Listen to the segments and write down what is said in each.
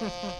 hey.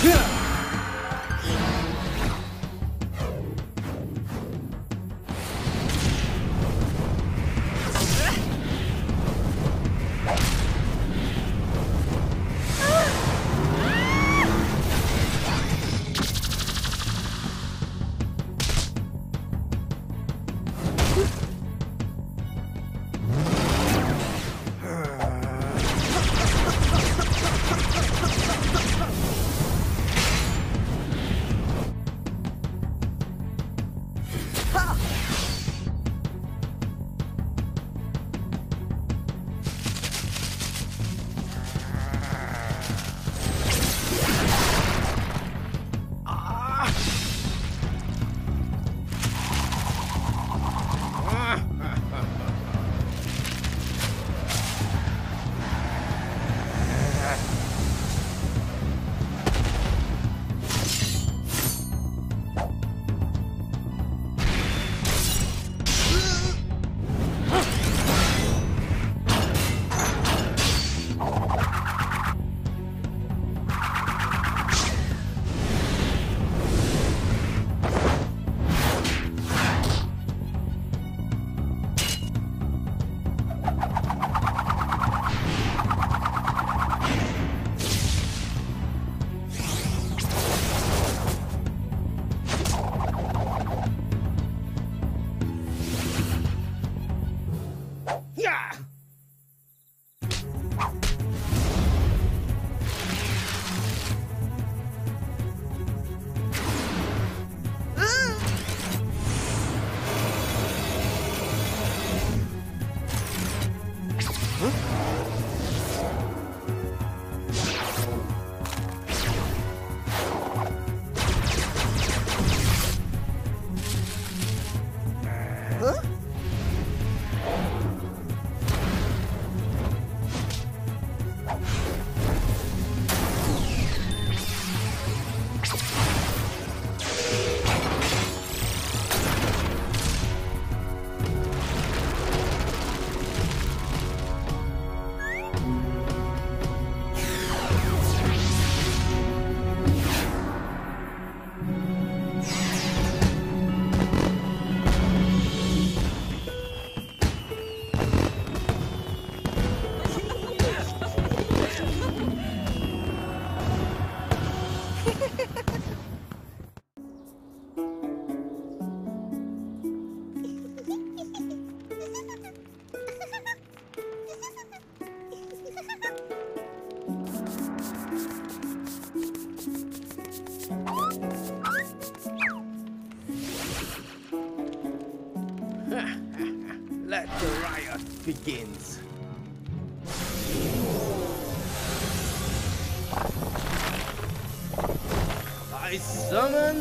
Yeah.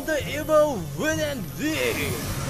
the evil within thee.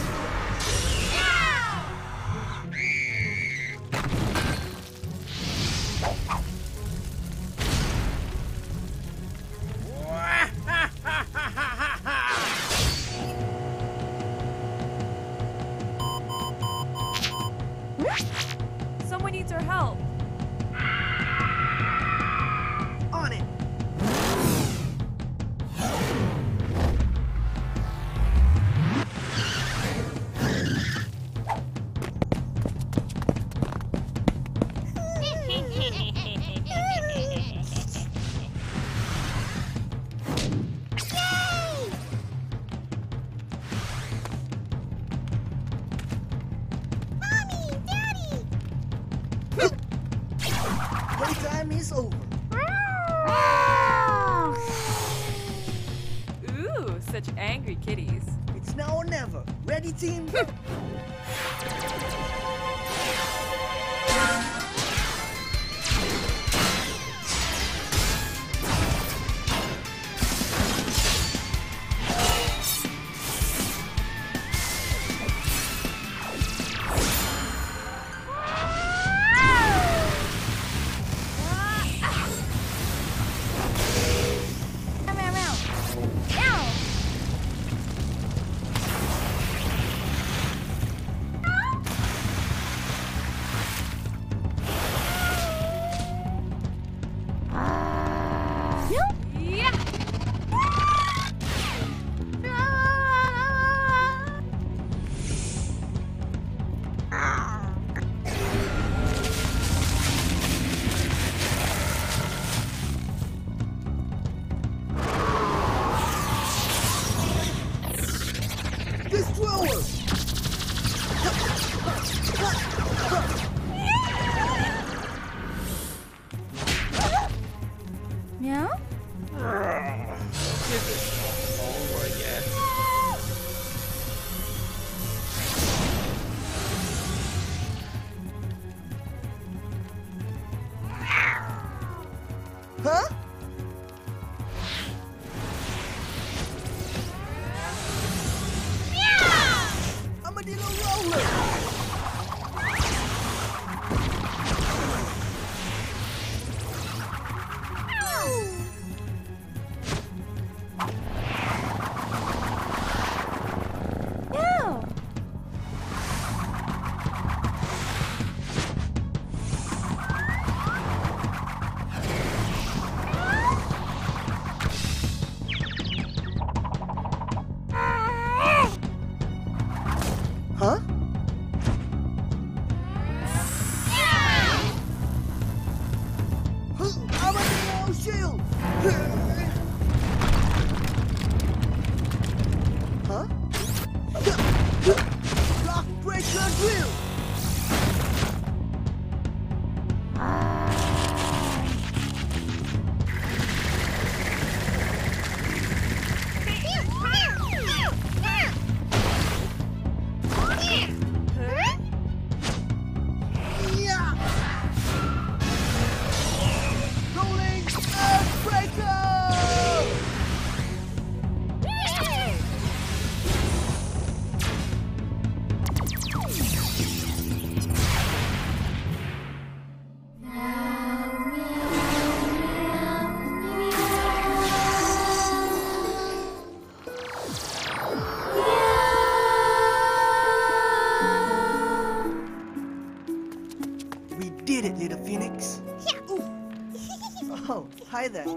Destroyer! Hi then.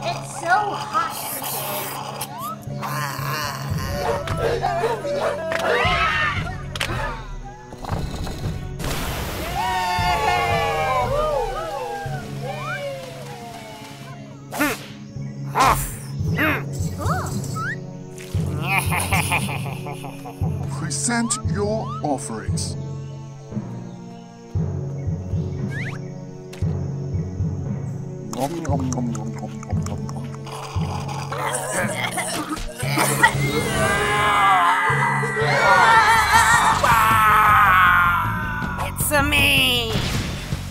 It's so hot hmm. off. Present your offerings. It's a me.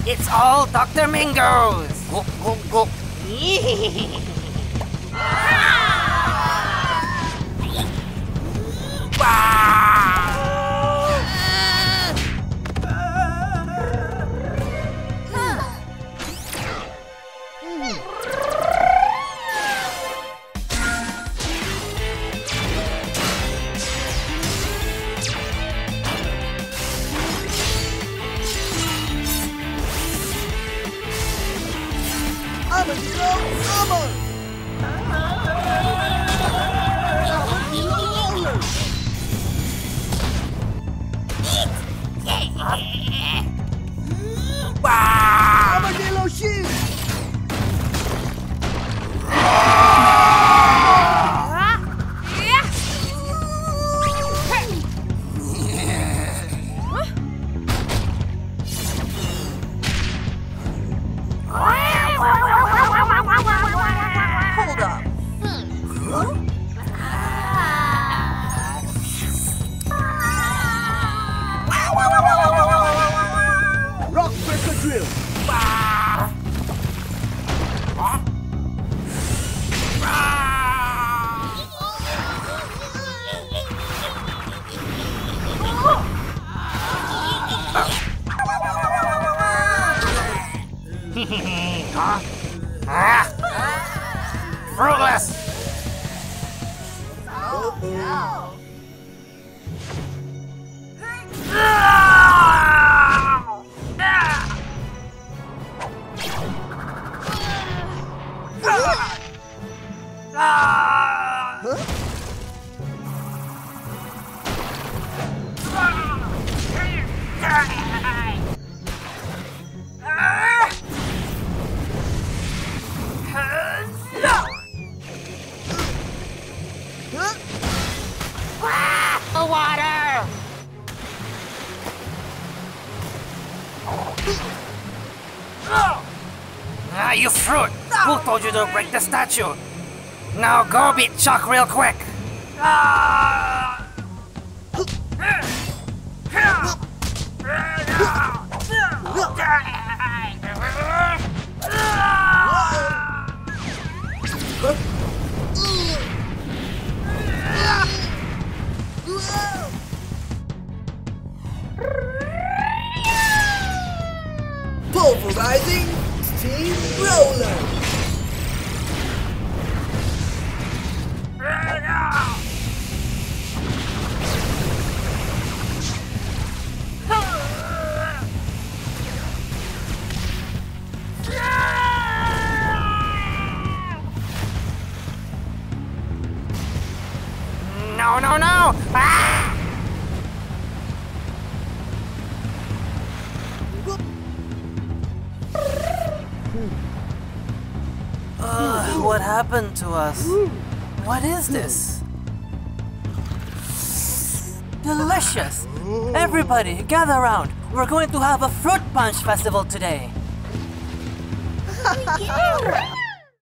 It's all Dr. Mingo's. Go, go, go. Opa! Fruitless! Ah, you fruit! Who told you to break the statue? Now go beat Chuck real quick! Pulverizing Steam Roller! Happened to us? What is this? Delicious! Everybody, gather around. We're going to have a fruit punch festival today.